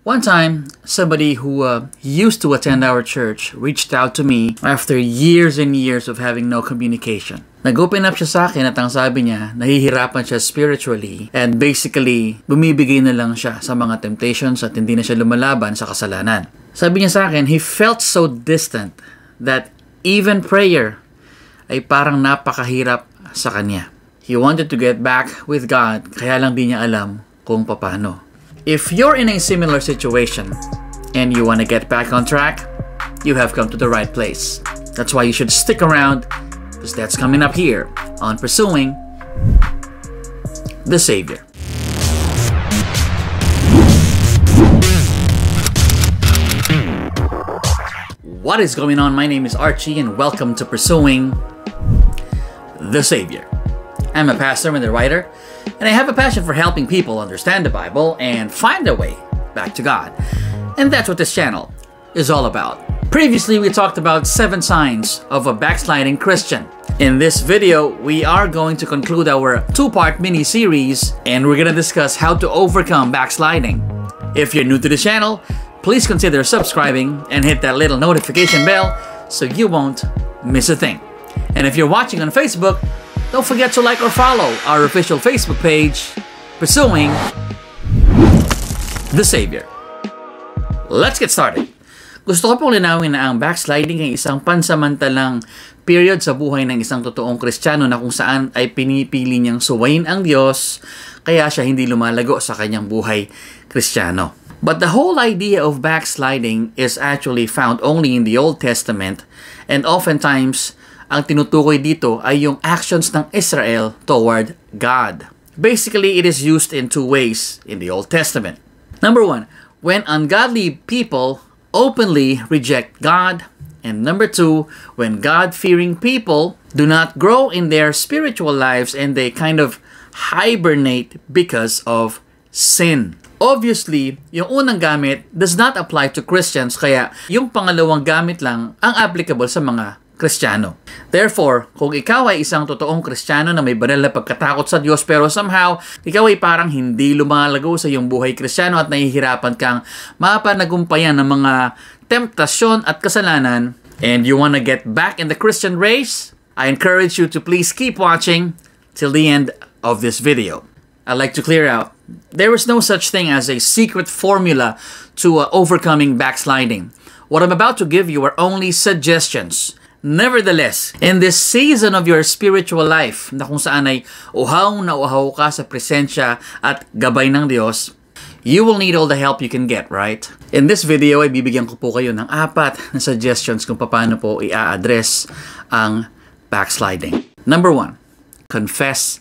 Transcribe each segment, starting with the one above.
One time, somebody who uh, used to attend our church reached out to me after years and years of having no communication. Nag-open up siya sa akin at ang sabi niya, nahihirapan siya spiritually and basically, bumibigay na lang siya sa mga temptations at hindi na siya lumalaban sa kasalanan. Sabi niya sa akin, he felt so distant that even prayer ay parang napakahirap sa kanya. He wanted to get back with God, kaya lang di niya alam kung paano. If you're in a similar situation and you want to get back on track, you have come to the right place. That's why you should stick around because that's coming up here on Pursuing the Savior. What is going on? My name is Archie and welcome to Pursuing the Savior. I'm a pastor and a writer, and I have a passion for helping people understand the Bible and find their way back to God. And that's what this channel is all about. Previously, we talked about seven signs of a backsliding Christian. In this video, we are going to conclude our two-part mini-series and we're gonna discuss how to overcome backsliding. If you're new to the channel, please consider subscribing and hit that little notification bell so you won't miss a thing. And if you're watching on Facebook, don't forget to like or follow our official Facebook page, Pursuing the Savior. Let's get started. Gusto ko pong linawin na ang backsliding ay isang pansamantalang period sa buhay ng isang totoong kristyano na kung saan ay pinipili niyang suwayin ang Diyos kaya siya hindi lumalago sa kanyang buhay kristyano. But the whole idea of backsliding is actually found only in the Old Testament and oftentimes ang tinutukoy dito ay yung actions ng Israel toward God. Basically, it is used in two ways in the Old Testament. Number one, when ungodly people openly reject God. And number two, when God fearing people do not grow in their spiritual lives and they kind of hibernate because of sin. Obviously, yung unang gamit does not apply to Christians kaya yung pangalawang gamit lang ang applicable sa mga Kristiyano. Therefore, kung ikaw ay isang totoong Kristiyano na may banal na pagkatakot sa Diyos pero somehow ikaw ay parang hindi lumalago sa iyong buhay Kristiyano at nahihirapan kang mapanagumpayan ng mga temptasyon at kasalanan and you want to get back in the Christian race, I encourage you to please keep watching till the end of this video. I'd like to clear out there is no such thing as a secret formula to uh, overcoming backsliding. What I'm about to give you are only suggestions. Nevertheless, in this season of your spiritual life na kung saan ay uhaw na uhaw ka sa presensya at gabay ng Diyos, you will need all the help you can get, right? In this video ay bibigyan ko po kayo ng apat na suggestions kung paano po i-address ang backsliding. Number one, confess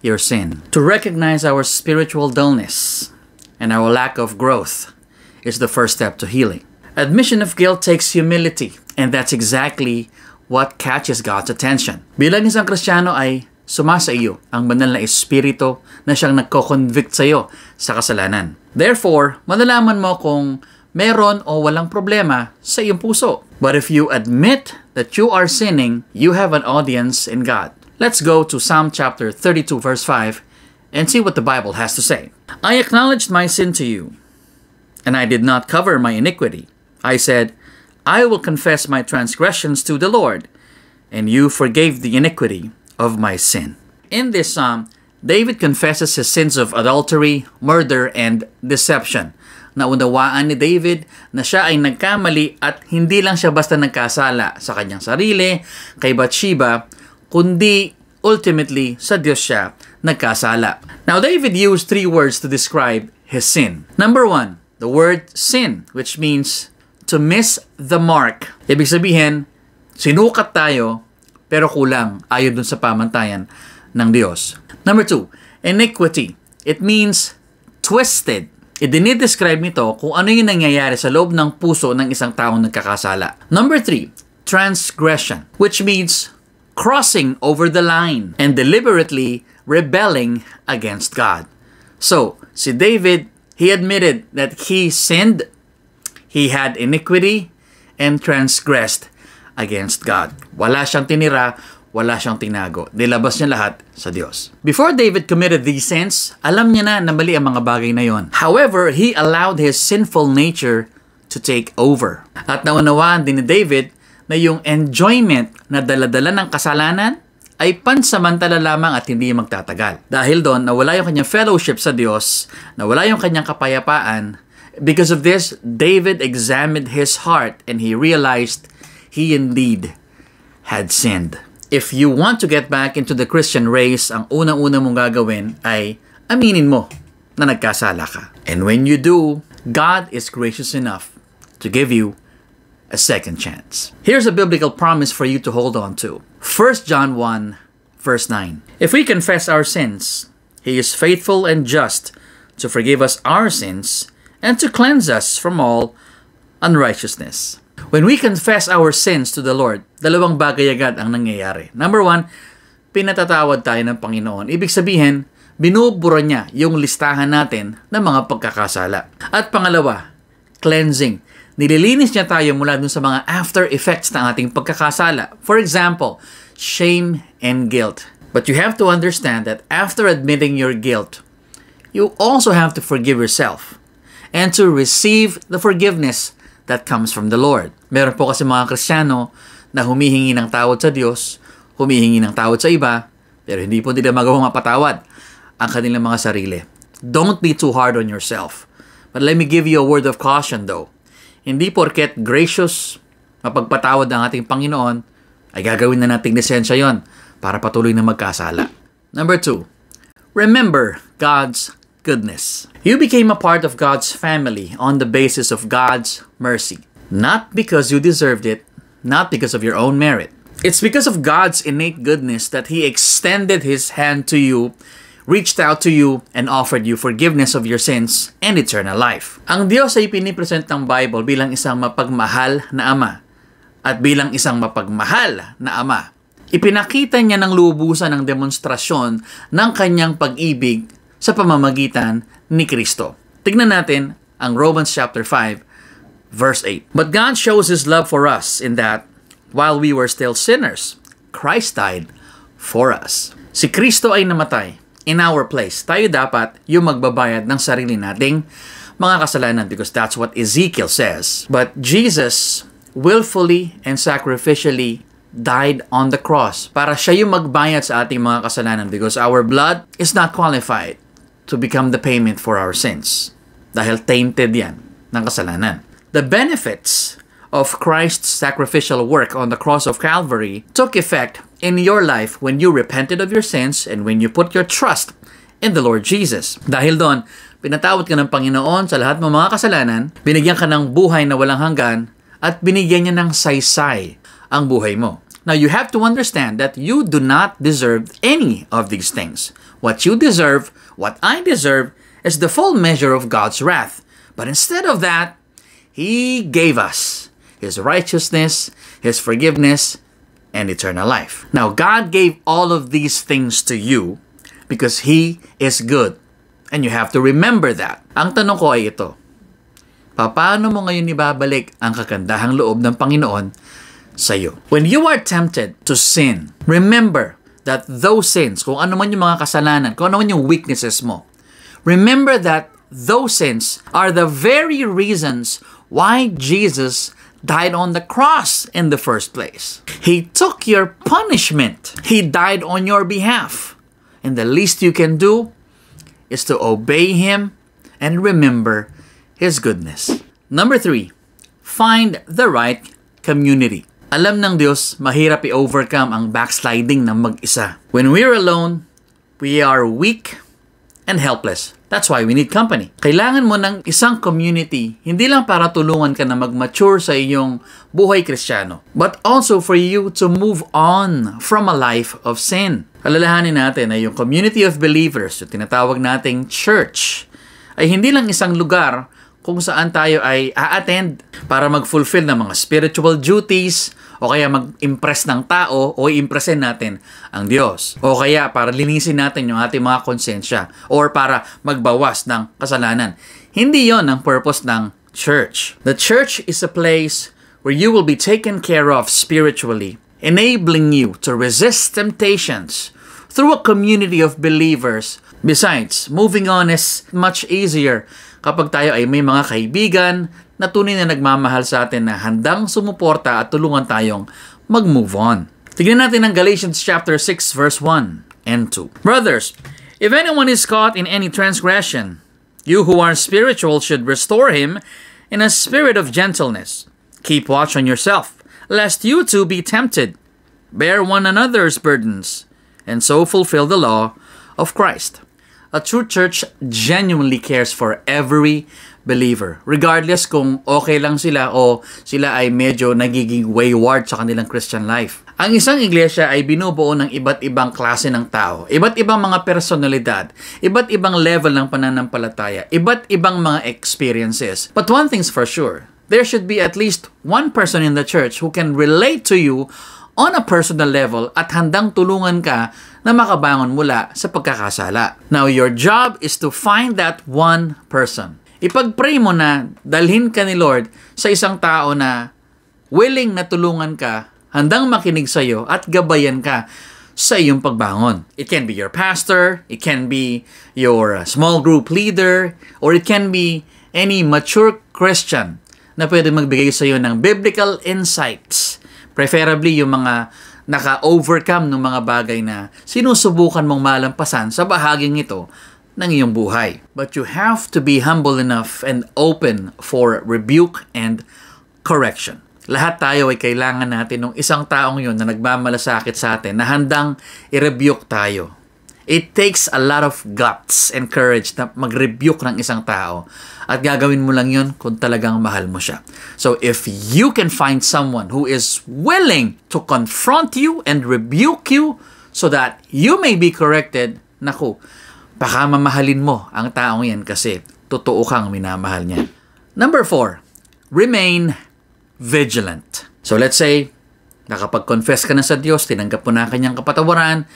your sin. To recognize our spiritual dullness and our lack of growth is the first step to healing. Admission of guilt takes humility, and that's exactly what catches God's attention. Bilang isang Kristiyano ay sumasa iyo ang banal na espiritu na siyang nagko-convict sa iyo sa kasalanan. Therefore, malalaman mo kung meron o walang problema sa iyong puso. But if you admit that you are sinning, you have an audience in God. Let's go to Psalm chapter 32 verse 5 and see what the Bible has to say. I acknowledged my sin to you, and I did not cover my iniquity. I said, I will confess my transgressions to the Lord, and you forgave the iniquity of my sin. In this psalm, David confesses his sins of adultery, murder, and deception. Naunawaan ni David na siya ay nagkamali at hindi lang siya basta nagkasala sa kanyang sarili, kay Bathsheba, kundi ultimately sa Diyos siya nagkasala. Now, David used three words to describe his sin. Number one, the word sin, which means to miss the mark. Ibig sabihin, sinukat tayo, pero kulang ayon dun sa pamantayan ng Diyos. Number two, iniquity. It means twisted. Idinidescribe nito kung ano yung nangyayari sa loob ng puso ng isang taong nagkakasala. Number three, transgression, which means crossing over the line and deliberately rebelling against God. So, si David, he admitted that he sinned, he had iniquity, and transgressed against God. Wala siyang tinira wala siyang tinago. Nilabas niya lahat sa Diyos. Before David committed these sins, alam niya na na mali ang mga bagay na yon. However, he allowed his sinful nature to take over. At naunawaan din ni David na yung enjoyment na daladala ng kasalanan ay pansamantala lamang at hindi magtatagal. Dahil doon, nawala yung kanyang fellowship sa Diyos, nawala yung kanyang kapayapaan. Because of this, David examined his heart and he realized he indeed had sinned. If you want to get back into the Christian race, ang unang-una mong gagawin ay aminin mo na nagkasala ka. And when you do, God is gracious enough to give you a second chance. Here's a biblical promise for you to hold on to. 1 John 1, verse 9. If we confess our sins, He is faithful and just to forgive us our sins and to cleanse us from all unrighteousness. When we confess our sins to the Lord, dalawang bagay agad ang nangyayari. Number one, pinatatawad tayo ng Panginoon. Ibig sabihin, binubura niya yung listahan natin ng mga pagkakasala. At pangalawa, cleansing. Nililinis niya tayo mula dun sa mga after effects ng ating pagkakasala. For example, shame and guilt. But you have to understand that after admitting your guilt, you also have to forgive yourself and to receive the forgiveness that comes from the Lord. Meron po kasi mga Kristiyano na humihingi ng tawad sa Diyos, humihingi ng tawad sa iba, pero hindi po nila magawang mapatawad ang kanilang mga sarili. Don't be too hard on yourself. But let me give you a word of caution though. Hindi porket gracious, mapagpatawad ang ating Panginoon, ay gagawin na nating lisensya yon para patuloy na magkasala. Number two, remember God's goodness. You became a part of God's family on the basis of God's mercy. Not because you deserved it, not because of your own merit. It's because of God's innate goodness that He extended His hand to you, reached out to you, and offered you forgiveness of your sins and eternal life. Ang Diyos ay pinipresent ng Bible bilang isang mapagmahal na Ama at bilang isang mapagmahal na Ama. Ipinakita niya ng lubusan ng demonstrasyon ng kanyang pag-ibig sa pamamagitan ni Kristo. Tignan natin ang Romans chapter 5 verse 8. But God shows his love for us in that while we were still sinners, Christ died for us. Si Kristo ay namatay in our place. Tayo dapat yung magbabayad ng sarili nating mga kasalanan because that's what Ezekiel says. But Jesus willfully and sacrificially died on the cross para siya yung magbayad sa ating mga kasalanan because our blood is not qualified to become the payment for our sins. Dahil tainted yan ng kasalanan. The benefits of Christ's sacrificial work on the cross of Calvary took effect in your life when you repented of your sins and when you put your trust in the Lord Jesus. Dahil doon, pinatawad ka ng Panginoon sa lahat ng mga kasalanan, binigyan ka ng buhay na walang hanggan, at binigyan niya ng saysay ang buhay mo. Now, you have to understand that you do not deserve any of these things. What you deserve, what I deserve, is the full measure of God's wrath. But instead of that, He gave us His righteousness, His forgiveness, and eternal life. Now, God gave all of these things to you because He is good. And you have to remember that. Ang tanong ko ay ito, paano mo ngayon ibabalik ang kakandahang loob ng Panginoon sa iyo? When you are tempted to sin, remember that those sins, kung ano man yung mga kasalanan, kung ano man yung weaknesses mo, remember that those sins are the very reasons why Jesus died on the cross in the first place. He took your punishment. He died on your behalf. And the least you can do is to obey Him and remember His goodness. Number three, find the right community. Alam ng Diyos, mahirap i-overcome ang backsliding ng mag-isa. When we're alone, we are weak and helpless. That's why we need company. Kailangan mo ng isang community, hindi lang para tulungan ka na mag-mature sa iyong buhay kristyano, but also for you to move on from a life of sin. Alalahanin natin na yung community of believers, yung tinatawag nating church, ay hindi lang isang lugar kung saan tayo ay a-attend para mag-fulfill ng mga spiritual duties o kaya mag-impress ng tao o impresin natin ang Diyos. O kaya para linisin natin yung ating mga konsensya or para magbawas ng kasalanan. Hindi yon ang purpose ng church. The church is a place where you will be taken care of spiritually enabling you to resist temptations through a community of believers. Besides, moving on is much easier kapag tayo ay may mga kaibigan na tunay na nagmamahal sa atin na handang sumuporta at tulungan tayong mag-move on. Tignan natin ang Galatians chapter 6 verse 1 and 2. Brothers, if anyone is caught in any transgression, you who are spiritual should restore him in a spirit of gentleness. Keep watch on yourself, lest you too be tempted. Bear one another's burdens, and so fulfill the law of Christ. A true church genuinely cares for every believer. Regardless kung okay lang sila o sila ay medyo nagiging wayward sa kanilang Christian life. Ang isang iglesia ay binubuo ng iba't ibang klase ng tao, iba't ibang mga personalidad, iba't ibang level ng pananampalataya, iba't ibang mga experiences. But one thing's for sure, there should be at least one person in the church who can relate to you on a personal level at handang tulungan ka na makabangon mula sa pagkakasala. Now, your job is to find that one person. Ipag-pray mo na dalhin ka ni Lord sa isang tao na willing na tulungan ka, handang makinig sa iyo at gabayan ka sa iyong pagbangon. It can be your pastor, it can be your uh, small group leader, or it can be any mature Christian na pwede magbigay sa iyo ng biblical insights. Preferably yung mga naka-overcome ng mga bagay na sinusubukan mong malampasan sa bahaging ito ng iyong buhay. But you have to be humble enough and open for rebuke and correction. Lahat tayo ay kailangan natin ng isang taong yun na nagmamalasakit sa atin na handang i-rebuke tayo. It takes a lot of guts and courage na mag-rebuke ng isang tao. At gagawin mo lang yun kung talagang mahal mo siya. So if you can find someone who is willing to confront you and rebuke you so that you may be corrected, naku, baka mamahalin mo ang taong yan kasi totoo kang minamahal niya. Number four, remain vigilant. So let's say, nakapag-confess ka na sa Diyos, tinanggap mo na kanyang kapatawaran,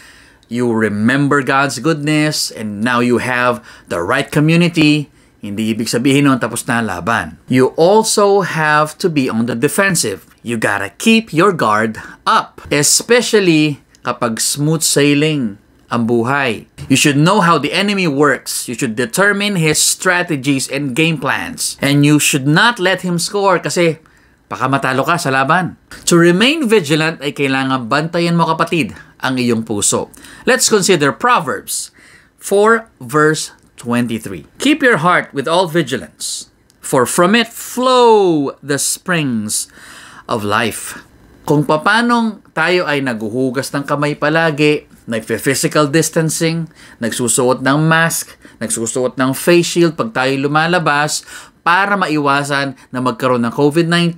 you remember God's goodness, and now you have the right community, hindi ibig sabihin nun tapos na laban. You also have to be on the defensive. You gotta keep your guard up. Especially kapag smooth sailing ang buhay. You should know how the enemy works. You should determine his strategies and game plans. And you should not let him score kasi baka matalo ka sa laban. To remain vigilant ay kailangan bantayan mo kapatid ang iyong puso. Let's consider Proverbs 4 verse 23. Keep your heart with all vigilance, for from it flow the springs of life. Kung papanong tayo ay naguhugas ng kamay palagi, nagfe-physical distancing, nagsusuot ng mask, nagsusuot ng face shield pag tayo lumalabas, para maiwasan na magkaroon ng COVID-19.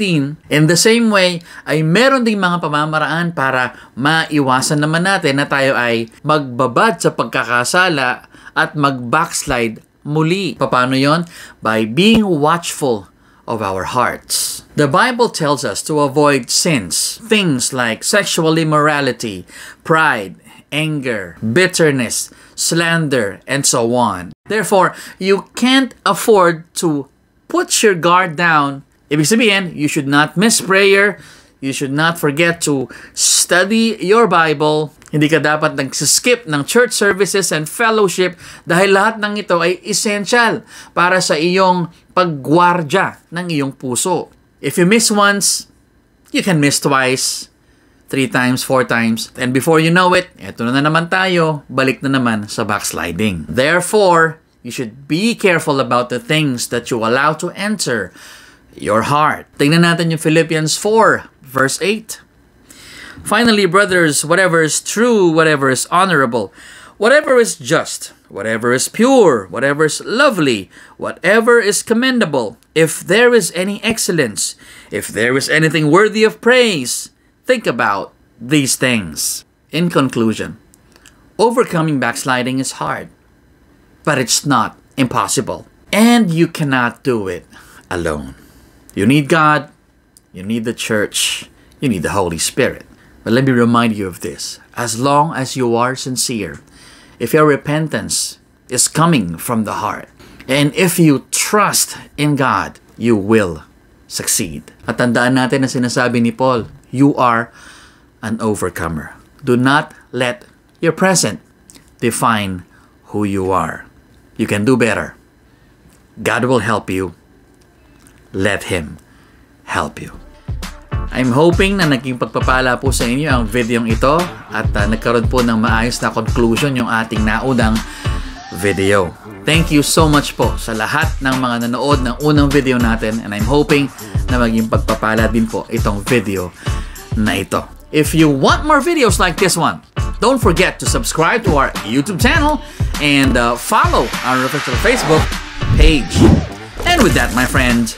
In the same way, ay meron ding mga pamamaraan para maiwasan naman natin na tayo ay magbabad sa pagkakasala at mag-backslide muli. Paano yon? By being watchful of our hearts. The Bible tells us to avoid sins, things like sexual immorality, pride, anger, bitterness, slander, and so on. Therefore, you can't afford to put your guard down. Ibig sabihin, you should not miss prayer. You should not forget to study your Bible. Hindi ka dapat nagsiskip ng church services and fellowship dahil lahat ng ito ay essential para sa iyong paggwardya ng iyong puso. If you miss once, you can miss twice, three times, four times, and before you know it, eto na naman tayo, balik na naman sa backsliding. Therefore, You should be careful about the things that you allow to enter your heart. Tingnan natin yung Philippians 4, verse 8. Finally, brothers, whatever is true, whatever is honorable, whatever is just, whatever is pure, whatever is lovely, whatever is commendable, if there is any excellence, if there is anything worthy of praise, think about these things. In conclusion, overcoming backsliding is hard but it's not impossible. And you cannot do it alone. You need God, you need the church, you need the Holy Spirit. But let me remind you of this. As long as you are sincere, if your repentance is coming from the heart, and if you trust in God, you will succeed. At tandaan natin na sinasabi ni Paul, you are an overcomer. Do not let your present define who you are. You can do better. God will help you. Let Him help you. I'm hoping na naging pagpapala po sa inyo ang videong ito at uh, nagkaroon po ng maayos na conclusion yung ating naunang video. Thank you so much po sa lahat ng mga nanood ng unang video natin and I'm hoping na maging pagpapala din po itong video na ito. If you want more videos like this one, don't forget to subscribe to our YouTube channel and uh, follow our official Facebook page. And with that, my friend,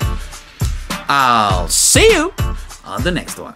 I'll see you on the next one.